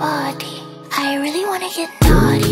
body. I really wanna get naughty.